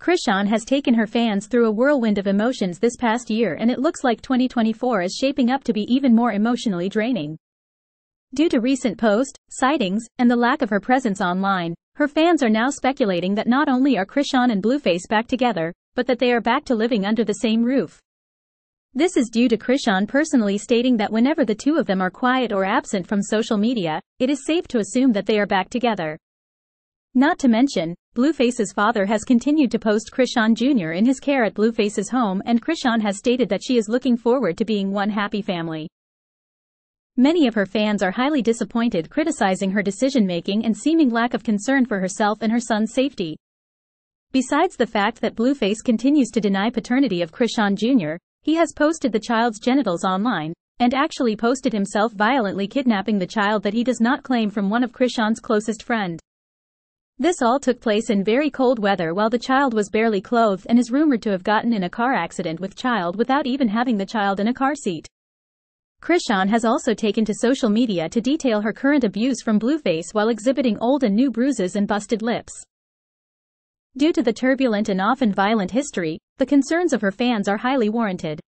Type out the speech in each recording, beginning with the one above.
Chrisean has taken her fans through a whirlwind of emotions this past year and it looks like 2024 is shaping up to be even more emotionally draining. Due to recent posts, sightings, and the lack of her presence online, her fans are now speculating that not only are Chrisean and Blueface back together, but that they are back to living under the same roof. This is due to Chrisean personally stating that whenever the two of them are quiet or absent from social media, it is safe to assume that they are back together. Not to mention, Blueface's father has continued to post Chrisean Jr. in his care at Blueface's home and Chrisean has stated that she is looking forward to being one happy family. Many of her fans are highly disappointed criticizing her decision-making and seeming lack of concern for herself and her son's safety. Besides the fact that Blueface continues to deny paternity of Chrisean Jr., he has posted the child's genitals online, and actually posted himself violently kidnapping the child that he does not claim from one of Chrisean's closest friend. This all took place in very cold weather while the child was barely clothed and is rumored to have gotten in a car accident with child without even having the child in a car seat. Chrisean has also taken to social media to detail her current abuse from Blueface while exhibiting old and new bruises and busted lips. Due to the turbulent and often violent history, the concerns of her fans are highly warranted.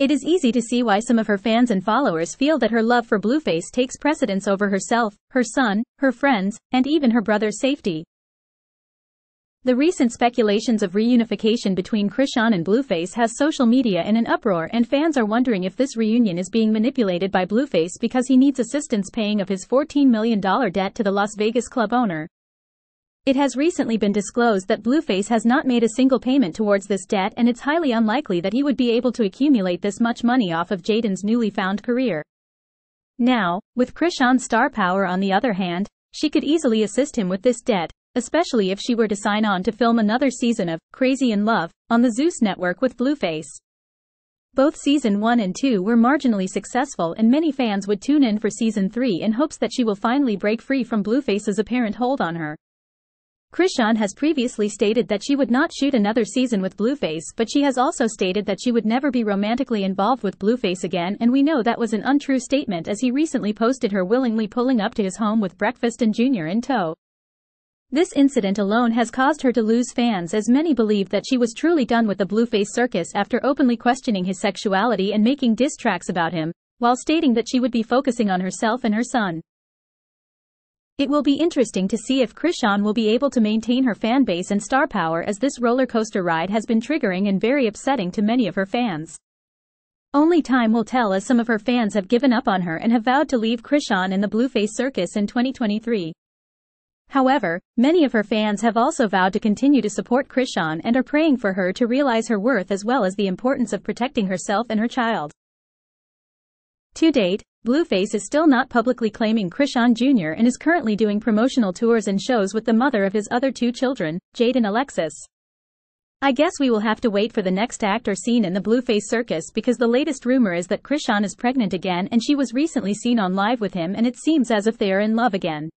It is easy to see why some of her fans and followers feel that her love for Blueface takes precedence over herself, her son, her friends, and even her brother's safety. The recent speculations of reunification between Chrisean and Blueface has social media in an uproar and fans are wondering if this reunion is being manipulated by Blueface because he needs assistance paying of his $14 million debt to the Las Vegas club owner. It has recently been disclosed that Blueface has not made a single payment towards this debt and it's highly unlikely that he would be able to accumulate this much money off of Jaidyn's newly found career. Now, with Chrisean's star power on the other hand, she could easily assist him with this debt, especially if she were to sign on to film another season of Crazy in Love on the Zeus network with Blueface. Both season 1 and 2 were marginally successful and many fans would tune in for season 3 in hopes that she will finally break free from Blueface's apparent hold on her. Chrisean has previously stated that she would not shoot another season with Blueface but she has also stated that she would never be romantically involved with Blueface again and we know that was an untrue statement as he recently posted her willingly pulling up to his home with breakfast and Junior in tow. This incident alone has caused her to lose fans as many believe that she was truly done with the Blueface circus after openly questioning his sexuality and making diss tracks about him, while stating that she would be focusing on herself and her son. It will be interesting to see if Chrisean will be able to maintain her fan base and star power as this roller coaster ride has been triggering and very upsetting to many of her fans. Only time will tell as some of her fans have given up on her and have vowed to leave Chrisean in the Blueface circus in 2023. However, many of her fans have also vowed to continue to support Chrisean and are praying for her to realize her worth as well as the importance of protecting herself and her child. To date, Blueface is still not publicly claiming Chrisean Jr. and is currently doing promotional tours and shows with the mother of his other two children, Jaidyn Alexis. I guess we will have to wait for the next act or scene in the Blueface circus because the latest rumor is that Chrisean is pregnant again and she was recently seen on live with him and it seems as if they are in love again.